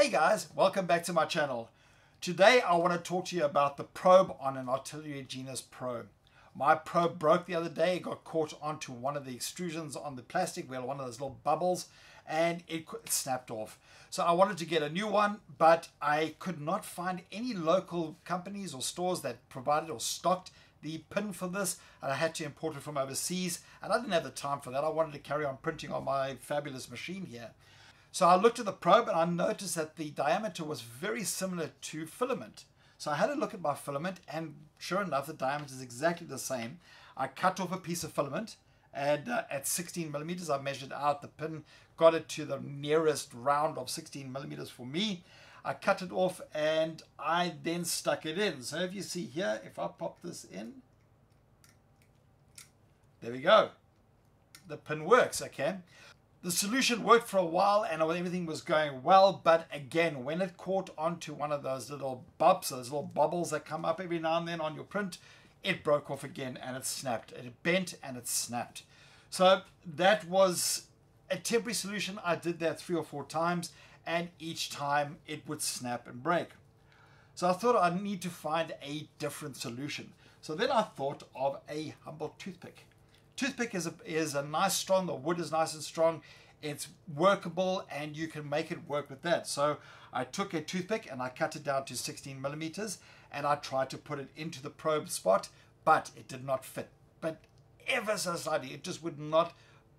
Hey guys, welcome back to my channel. Today I want to talk to you about the probe on an Artillery Genius probe. My probe broke the other day, it got caught onto one of the extrusions on the plastic, we had one of those little bubbles, and it snapped off. So I wanted to get a new one, but I could not find any local companies or stores that provided or stocked the pin for this and I had to import it from overseas and I didn't have the time for that. I wanted to carry on printing on my fabulous machine here. So I looked at the probe and I noticed that the diameter was very similar to filament. So I had a look at my filament and sure enough the diameter is exactly the same. I cut off a piece of filament and uh, at 16 millimeters I measured out the pin, got it to the nearest round of 16 millimeters for me. I cut it off and I then stuck it in. So if you see here, if I pop this in, there we go. The pin works, okay? The solution worked for a while and everything was going well, but again, when it caught onto one of those little bumps, those little bubbles that come up every now and then on your print, it broke off again and it snapped. It bent and it snapped. So that was a temporary solution. I did that three or four times and each time it would snap and break. So I thought I need to find a different solution. So then I thought of a humble toothpick. Toothpick is a, is a nice strong, the wood is nice and strong, it's workable and you can make it work with that. So I took a toothpick and I cut it down to 16 millimeters and I tried to put it into the probe spot, but it did not fit. But ever so slightly, it just would not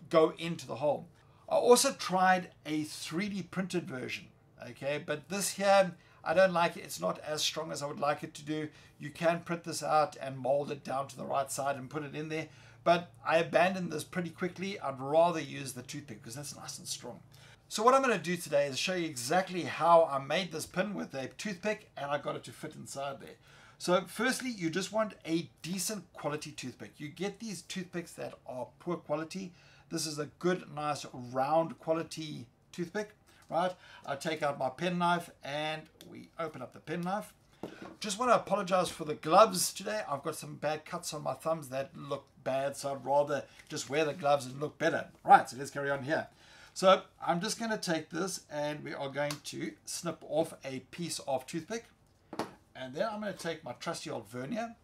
go into the hole. I also tried a 3D printed version, okay, but this here, I don't like it. It's not as strong as I would like it to do. You can print this out and mold it down to the right side and put it in there, but I abandoned this pretty quickly. I'd rather use the toothpick because that's nice and strong. So what I'm going to do today is show you exactly how I made this pin with a toothpick and I got it to fit inside there. So firstly, you just want a decent quality toothpick. You get these toothpicks that are poor quality. This is a good, nice, round quality toothpick, right? I take out my penknife and we open up the penknife. Just want to apologize for the gloves today. I've got some bad cuts on my thumbs that look bad, so I'd rather just wear the gloves and look better. Right, so let's carry on here. So I'm just going to take this and we are going to snip off a piece of toothpick. And then I'm going to take my trusty old vernier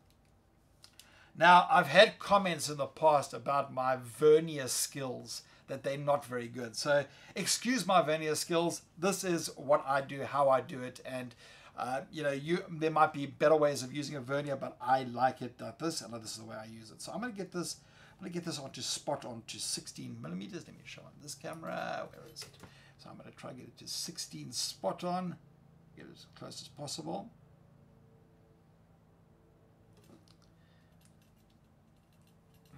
now, I've had comments in the past about my vernier skills that they're not very good. So, excuse my vernier skills. This is what I do, how I do it, and uh, you know, you there might be better ways of using a vernier, but I like it like this, and this is the way I use it. So, I'm going to get this. I'm going to get this onto spot onto 16 millimeters. Let me show on this camera. Where is it? So, I'm going to try to get it to 16 spot on. Get it as close as possible.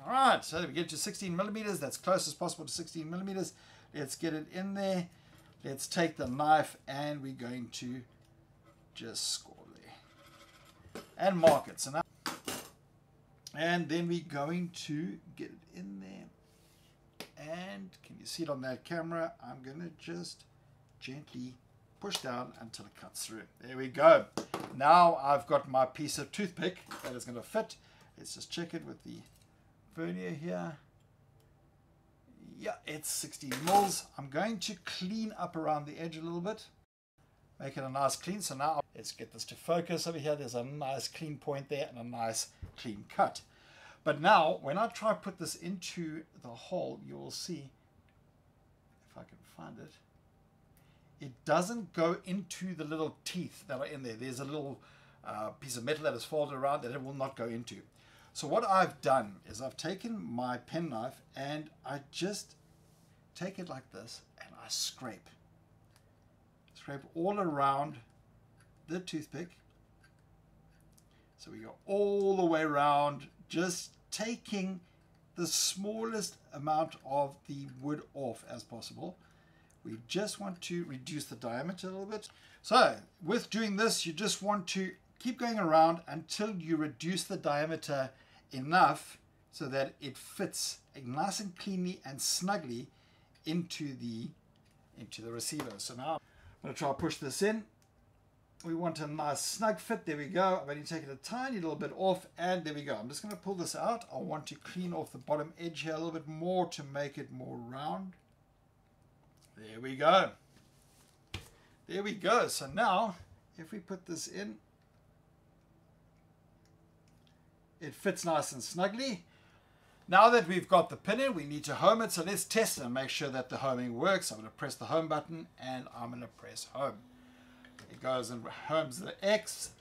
All right, so we get to 16 millimeters. That's close as possible to 16 millimeters. Let's get it in there. Let's take the knife and we're going to just score there and mark it. So now, and then we're going to get it in there. And can you see it on that camera? I'm going to just gently push down until it cuts through. There we go. Now I've got my piece of toothpick that is going to fit. Let's just check it with the vernier here. Yeah, it's 16 mils. I'm going to clean up around the edge a little bit. Make it a nice clean. So now let's get this to focus over here. There's a nice clean point there and a nice clean cut. But now when I try to put this into the hole, you will see, if I can find it, it doesn't go into the little teeth that are in there. There's a little uh, piece of metal that is folded around that it will not go into. So what I've done is I've taken my penknife and I just take it like this and I scrape. Scrape all around the toothpick. So we go all the way around, just taking the smallest amount of the wood off as possible. We just want to reduce the diameter a little bit. So with doing this, you just want to keep going around until you reduce the diameter enough so that it fits nice and cleanly and snugly into the into the receiver. So now going to try to push this in. We want a nice snug fit. There we go. I've only taken a tiny little bit off and there we go. I'm just going to pull this out. I want to clean off the bottom edge here a little bit more to make it more round. There we go. There we go. So now, if we put this in, it fits nice and snugly. Now that we've got the pin in, we need to home it. So let's test and make sure that the homing works. I'm going to press the home button and I'm going to press home. It goes and homes the X,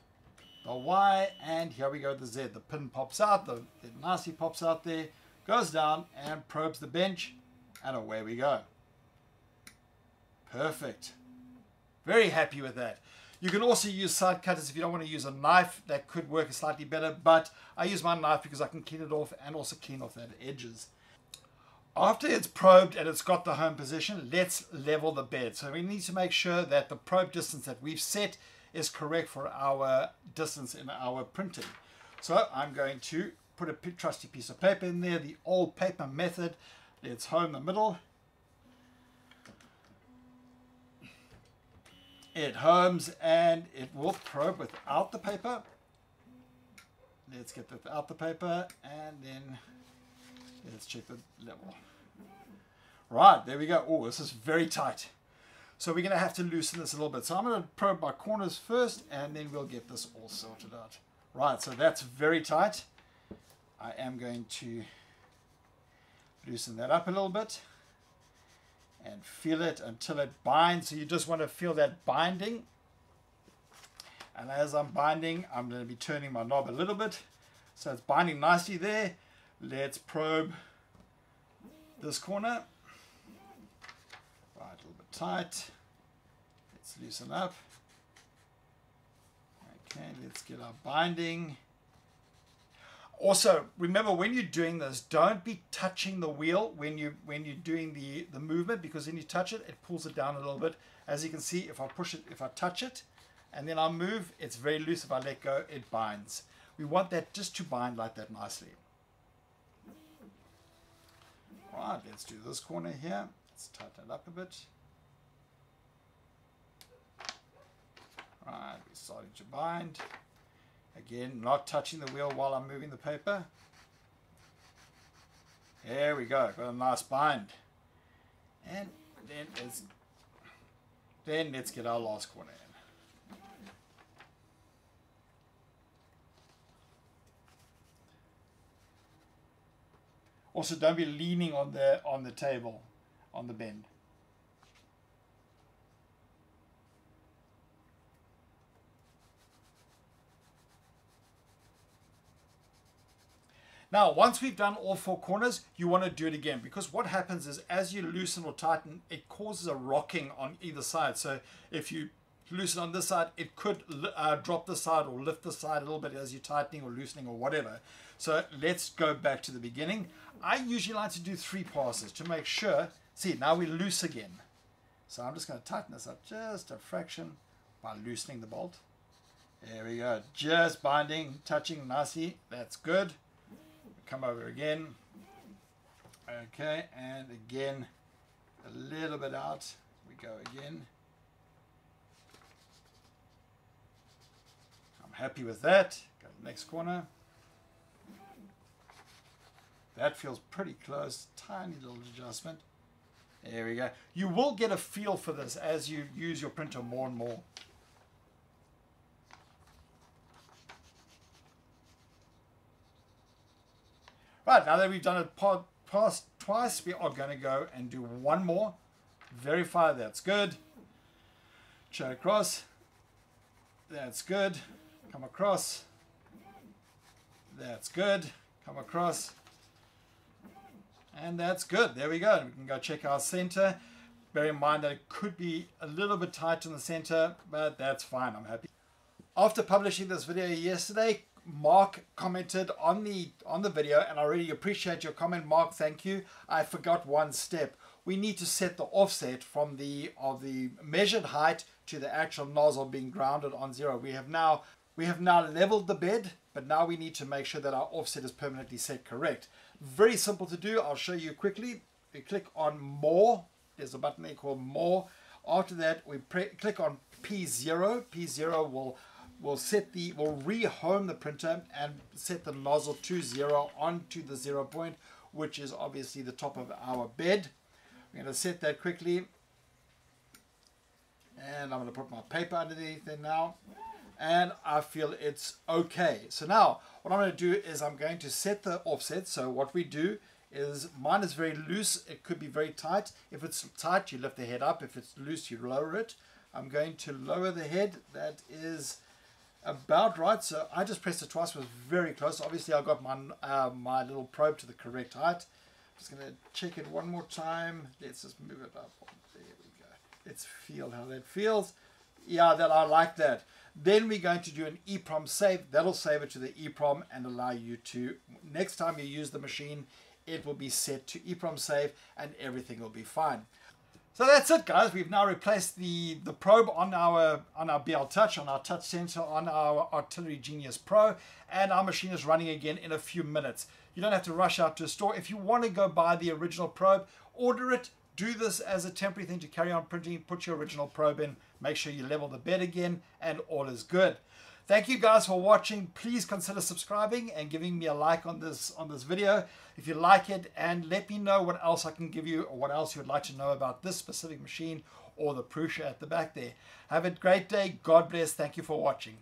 the Y, and here we go, the Z. The pin pops out, the, it nicely pops out there, goes down and probes the bench, and away we go. Perfect. Very happy with that. You can also use side cutters if you don't want to use a knife. That could work slightly better, but I use my knife because I can clean it off and also clean off that edges. After it's probed and it's got the home position, let's level the bed. So we need to make sure that the probe distance that we've set is correct for our distance in our printing. So I'm going to put a trusty piece of paper in there, the old paper method. Let's home the middle. It homes and it will probe without the paper. Let's get without the paper and then let's check the level. Right, there we go. Oh, this is very tight. So we're going to have to loosen this a little bit. So I'm going to probe my corners first and then we'll get this all sorted out. Right, so that's very tight. I am going to loosen that up a little bit and feel it until it binds. So you just want to feel that binding. And as I'm binding, I'm going to be turning my knob a little bit. So it's binding nicely there. Let's probe this corner. Right, a little bit tight. Let's loosen up. Okay, let's get our binding. Also, remember when you're doing this, don't be touching the wheel when you when you're doing the the movement because when you touch it, it pulls it down a little bit. As you can see, if I push it, if I touch it, and then I move, it's very loose. If I let go, it binds. We want that just to bind like that nicely. All right, let's do this corner here. Let's tighten it up a bit. All right, we're starting to bind. Again, not touching the wheel while I'm moving the paper. There we go, got a nice bind. And then let's, then let's get our last corner in. Also, don't be leaning on the on the table, on the bend. Now, once we've done all four corners, you want to do it again because what happens is as you loosen or tighten, it causes a rocking on either side. So if you loosen on this side, it could uh, drop the side or lift the side a little bit as you're tightening or loosening or whatever. So let's go back to the beginning. I usually like to do three passes to make sure. See, now we're loose again. So I'm just going to tighten this up just a fraction by loosening the bolt. There we go. Just binding, touching nicely. That's good come over again. Okay, and again, a little bit out. We go again. I'm happy with that. Go to the next corner. That feels pretty close. Tiny little adjustment. There we go. You will get a feel for this as you use your printer more and more. Right, now that we've done it past twice, we are going to go and do one more. Verify that's good. Check across. That's good. Come across. That's good. Come across. And that's good. There we go. We can go check our center. Bear in mind that it could be a little bit tight in the center, but that's fine. I'm happy. After publishing this video yesterday, Mark commented on the on the video and I really appreciate your comment Mark. Thank you. I forgot one step. We need to set the offset from the of the measured height to the actual nozzle being grounded on zero. We have now we have now leveled the bed but now we need to make sure that our offset is permanently set correct. Very simple to do. I'll show you quickly. We click on more. There's a button there called more. After that we click on P0 P0 will we'll set the we'll rehome the printer and set the nozzle to zero onto the zero point which is obviously the top of our bed we're going to set that quickly And I'm going to put my paper underneath there now. And I feel it's okay. So now what I'm going to do is I'm going to set the offset. So what we do is mine is very loose. It could be very tight. If it's tight, you lift the head up. If it's loose, you lower it. I'm going to lower the head. That is about right. So I just pressed it twice. Was very close. Obviously, I got my, uh, my little probe to the correct height. Just going to check it one more time. Let's just move it up. There we go. Let's feel how that feels. Yeah, that I like that. Then we're going to do an EEPROM save. That'll save it to the EEPROM and allow you to, next time you use the machine, it will be set to EEPROM save and everything will be fine. So that's it guys, we've now replaced the, the probe on our on our BL Touch, on our touch sensor, on our Artillery Genius Pro, and our machine is running again in a few minutes. You don't have to rush out to a store. If you want to go buy the original probe, order it, do this as a temporary thing to carry on printing, put your original probe in, make sure you level the bed again, and all is good. Thank you guys for watching. Please consider subscribing and giving me a like on this on this video if you like it and let me know what else I can give you or what else you would like to know about this specific machine or the Prusa at the back there. Have a great day. God bless. Thank you for watching.